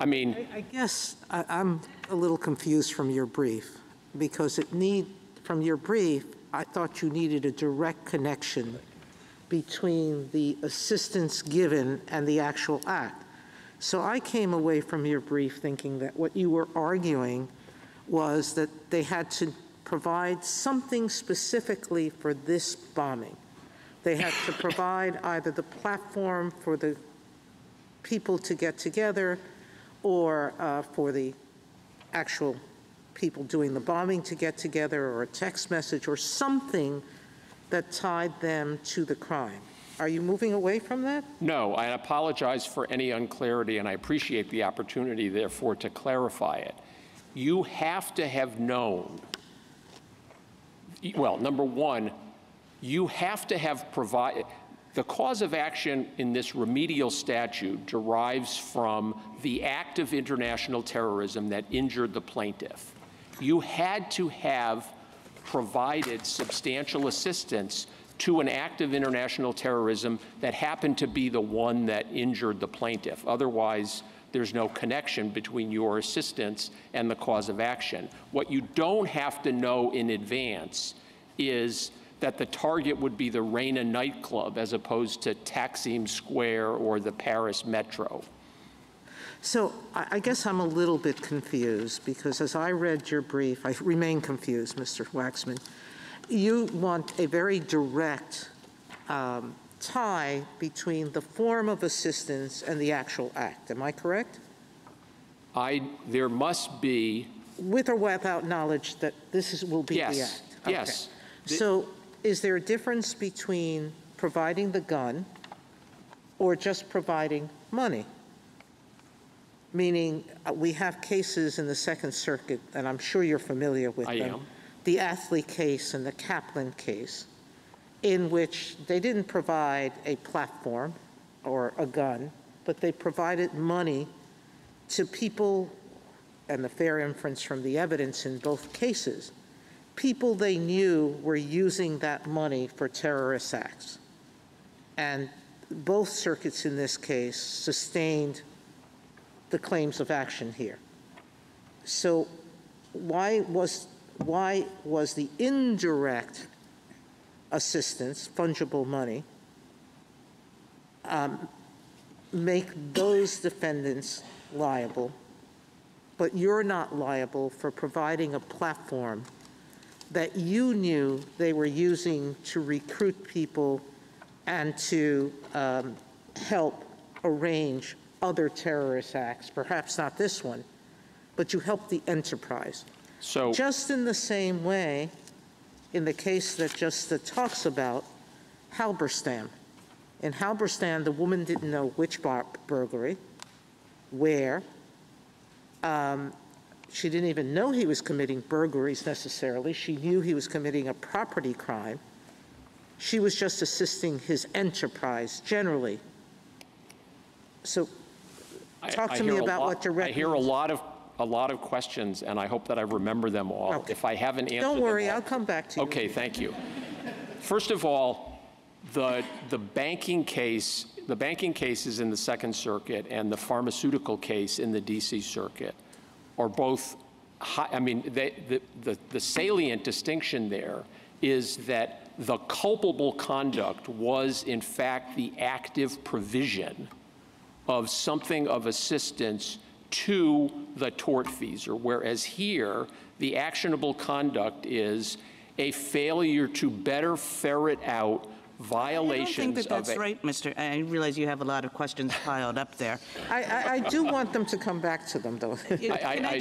I mean, I guess I- I'm a little confused from your brief, because it need, from your brief, I thought you needed a direct connection between the assistance given and the actual act. So I came away from your brief thinking that what you were arguing was that they had to provide something specifically for this bombing. They had to provide either the platform for the people to get together or uh, for the actual people doing the bombing to get together or a text message or something that tied them to the crime. Are you moving away from that? no, I apologize for any unclarity, and I appreciate the opportunity, therefore, to clarify it. You have to have known, well, number one, you have to have provided, the cause of action in this remedial statute derives from the act of international terrorism that injured the plaintiff. You had to have provided substantial assistance to an act of international terrorism that happened to be the one that injured the plaintiff. Otherwise, there's no connection between your assistance and the cause of action. What you don't have to know in advance is that the target would be the Reina nightclub as opposed to Taksim Square or the Paris Metro. So I guess I'm a little bit confused because as I read your brief, I remain confused, Mr. Waxman. You want a very direct um, tie between the form of assistance and the actual act. Am I correct? I, there must be, With or without knowledge that this is, will be the act? yes, Okay. yes. So is there a difference between providing the gun or just providing money? Meaning, uh, we have cases in the Second Circuit, and I'm sure you're familiar with I them. am. The Atchley case and the Kaplan case, in which they didn't provide a platform or a gun, but they provided money to people, and the fair inference from the evidence in both cases, people they knew were using that money for terrorist acts. And both circuits in this case sustained the claims of action here. So why was, why was the indirect assistance, fungible money, um, make those defendants liable, but you're not liable for providing a platform that you knew they were using to recruit people and to um, help arrange other terrorist acts, perhaps not this one, but you helped the enterprise. So, Just in the same way, in the case that just talks about Halberstam. In Halberstam, the woman didn't know which bar- burglary, where. Um, She didn't even know he was committing burglaries necessarily. She knew he was committing a property crime. She was just assisting his enterprise generally. So I- talk I to me about lot- what your I hear a lot of, a lot of questions, and I hope that I remember them all. Okay. If I haven't answered them don't worry, all- I'll come back to you. Okay, thank you. First of all, the, the banking case, the banking case is in the Second Circuit and the pharmaceutical case in the DC Circuit are both, hi- I mean, they, the, the, the salient distinction there is that the culpable conduct was in fact the active provision of something of assistance to the tortfeasor, whereas here, the actionable conduct is a failure to better ferret out I don't think that of that's a... right, Mr., I realize you have a lot of questions piled up there. I, I, I do want them to come back to them, though. You- I- I- Can I I-